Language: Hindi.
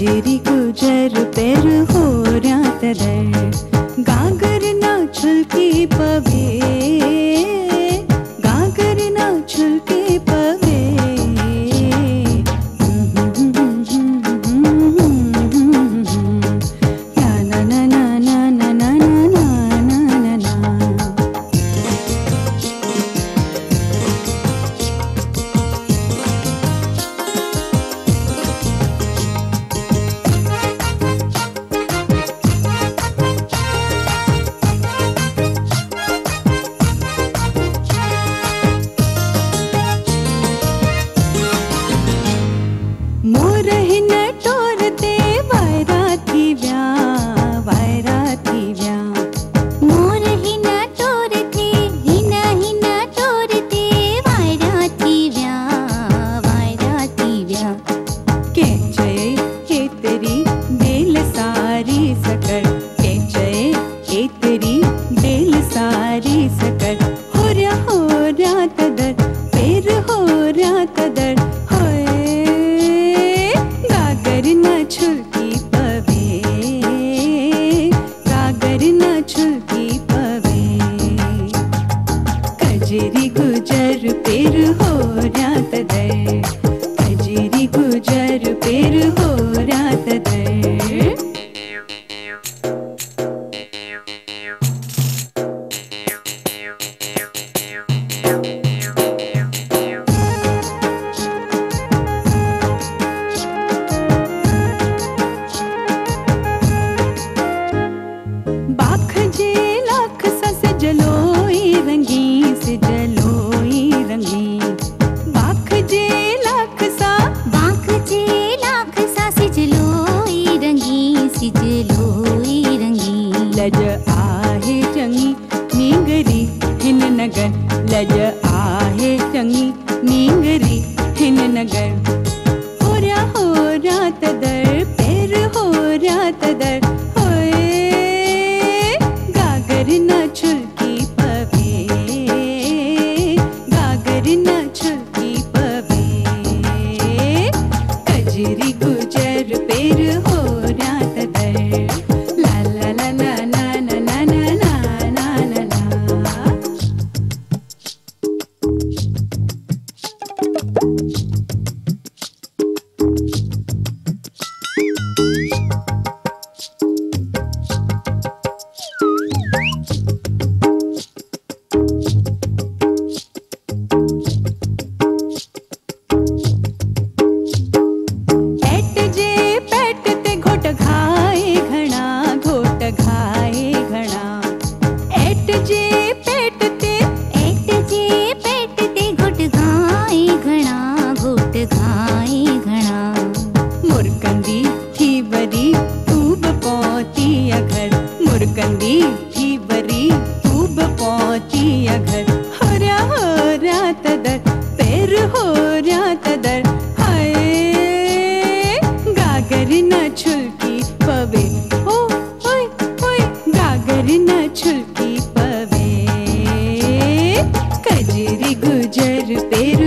जेरि गुजर मोरना टोन देवा राव्या लज आहे चङी नींगरी हिन नगर, लज आहे चंगी, नींगरी हिन नगर. हो रहा हो रात दर पैर हो रात दर होए गागर न छुलकी पवे. गुजर हो रहा तदर हो रहा तदर गागर न पवे हो गागर न छुलकी पवे। कजरी गुजर पेर